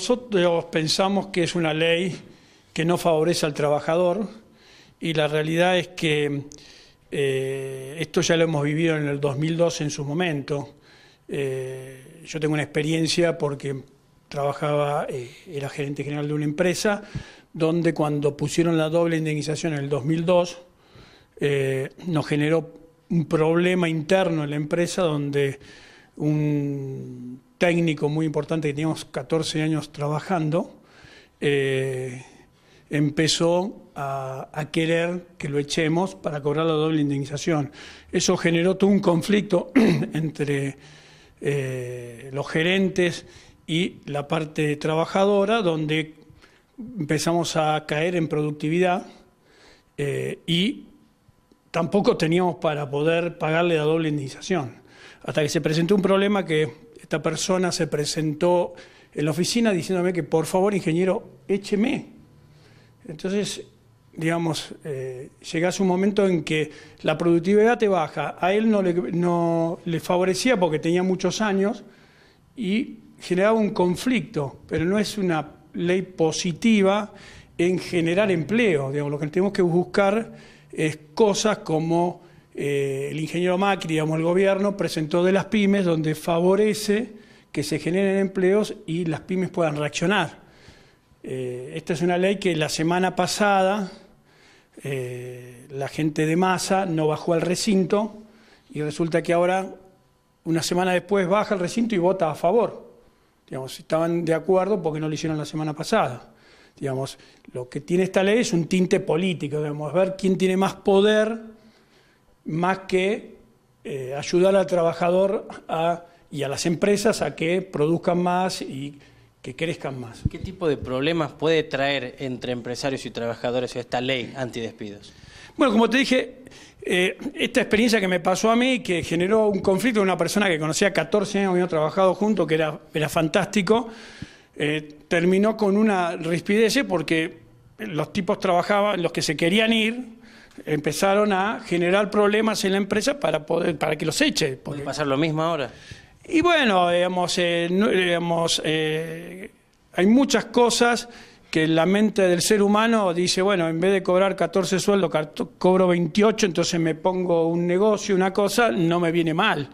nosotros pensamos que es una ley que no favorece al trabajador y la realidad es que eh, esto ya lo hemos vivido en el 2002 en su momento. Eh, yo tengo una experiencia porque trabajaba, eh, era gerente general de una empresa, donde cuando pusieron la doble indemnización en el 2002, nos generó un problema interno en la empresa donde un técnico muy importante que teníamos 14 años trabajando, eh, empezó a, querer que lo echemos para cobrar la doble indemnización. Eso generó todo un conflicto entre eh, los gerentes y la parte trabajadora, donde empezamos a caer en productividad eh, y tampoco teníamos para poder pagarle la doble indemnización. Hasta que se presentó un problema que esta persona se presentó en la oficina diciéndome que por favor, ingeniero, écheme. Entonces, digamos, eh, llegase un momento en que la productividad te baja. A él no le, no le favorecía porque tenía muchos años y generaba un conflicto, pero no es una ley positiva en generar empleo. Digamos, lo que tenemos que buscar es cosas como eh, el ingeniero Macri, digamos, el gobierno, presentó de las pymes donde favorece que se generen empleos y las pymes puedan reaccionar. Eh, esta es una ley que la semana pasada eh, la gente de masa no bajó al recinto y resulta que ahora, una semana después, baja al recinto y vota a favor. Digamos, estaban de acuerdo porque no lo hicieron la semana pasada. Digamos, lo que tiene esta ley es un tinte político, debemos ver quién tiene más poder más que eh, ayudar al trabajador y a las empresas a que produzcan más y que crezcan más. ¿Qué tipo de problemas puede traer entre empresarios y trabajadores esta ley antidespidos? Bueno, como te dije, eh, esta experiencia que me pasó a mí, que generó un conflicto con una persona que conocía 14 años, habíamos trabajado juntos, que era, era fantástico, eh, terminó con una rispidez porque los tipos trabajaban, los que se querían ir, empezaron a generar problemas en la empresa para poder para que los eche. ¿Puede pasar lo mismo ahora? Y bueno, digamos, eh, eh, hay muchas cosas que la mente del ser humano dice, bueno, en vez de cobrar 14 sueldos, cobro 28, entonces me pongo un negocio, una cosa, no me viene mal.